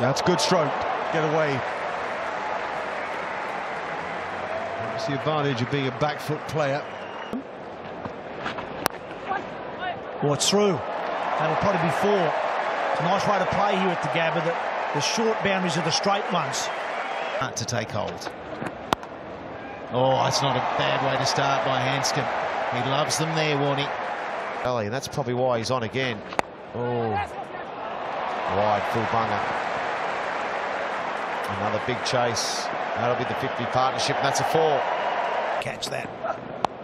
That's good stroke. Get away. That's the advantage of being a back foot player. Oh, it's through. That'll probably be four. It's a nice way to play here at the Gabba. The, the short boundaries are the straight ones. To take hold. Oh, that's not a bad way to start by Handscomb. He loves them there, Warney. And that's probably why he's on again. Oh, wide full bunger. Another big chase. That'll be the 50 partnership, and that's a four. Catch that.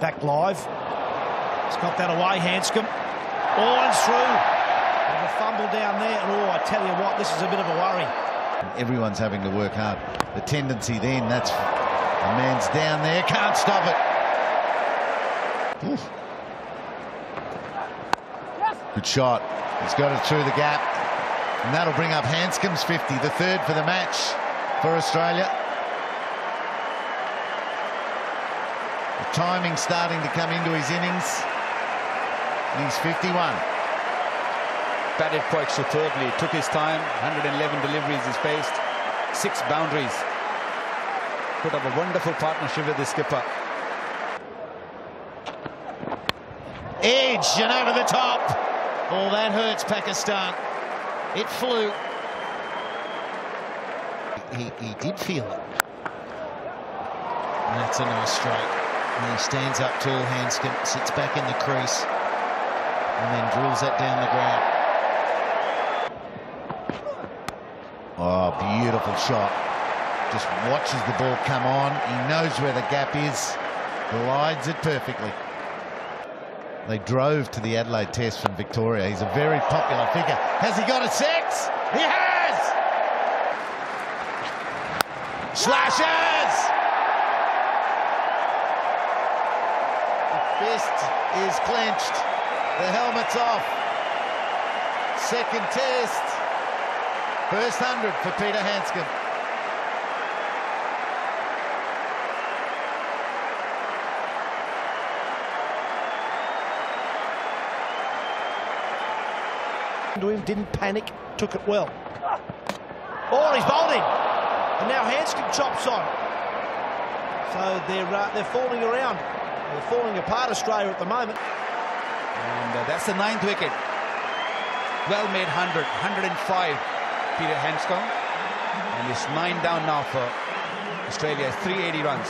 Back live. He's got that away, Handscomb. Oh, and through. Of a fumble down there. And oh, I tell you what, this is a bit of a worry. Everyone's having to work hard. The tendency then, that's a man's down there, can't stop it. Oof. Good shot. He's got it through the gap. And that'll bring up Handscomb's 50, the third for the match for Australia. The timing starting to come into his innings. He's 51. Batted quite superbly. Took his time. 111 deliveries he's faced. Six boundaries. Put up a wonderful partnership with the skipper. Edge and over the top. Oh, that hurts Pakistan. It flew. He, he did feel it. And that's a nice straight. And he stands up tall, Handscomb, sits back in the crease, and then drills that down the ground. Oh, beautiful shot. Just watches the ball come on. He knows where the gap is. Glides it perfectly. They drove to the Adelaide Test from Victoria. He's a very popular figure. Has he got a six? He has! Slashes! The fist is clenched. The helmet's off. Second test. First 100 for Peter Handscomb. To him, didn't panic, took it well. Oh, he's bowling. And now Handscomb chops on. So they're uh, they're falling around. They're falling apart, Australia, at the moment. And uh, that's the ninth wicket. Well made 100, 105, Peter Handscomb. And it's nine down now for Australia, 380 runs.